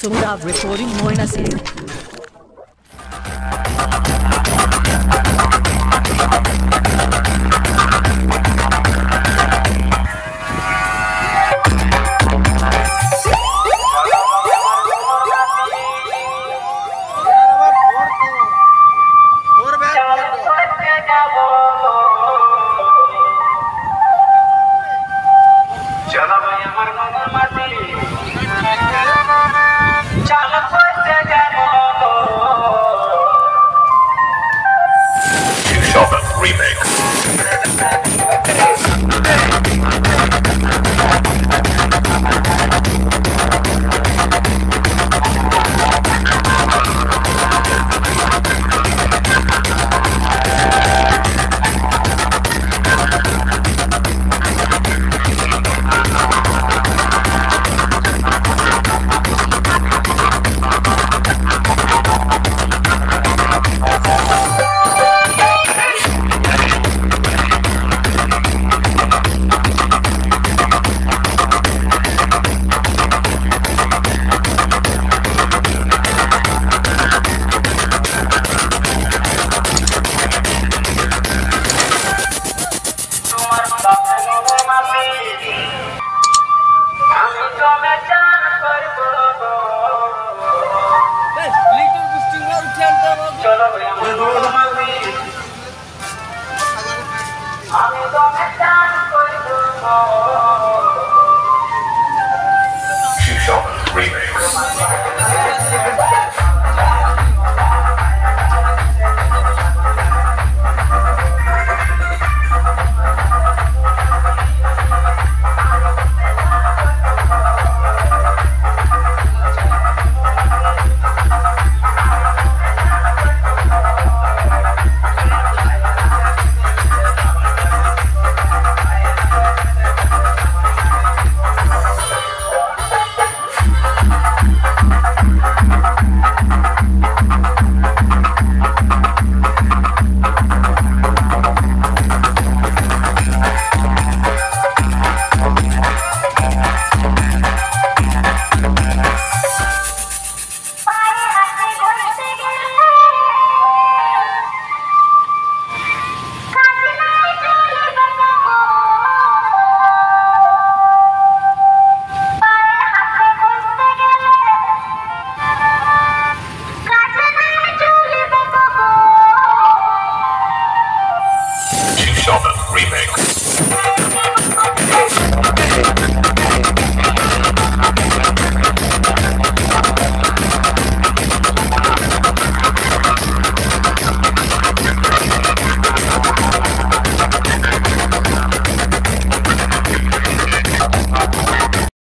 Sohrab recording Moina Singh.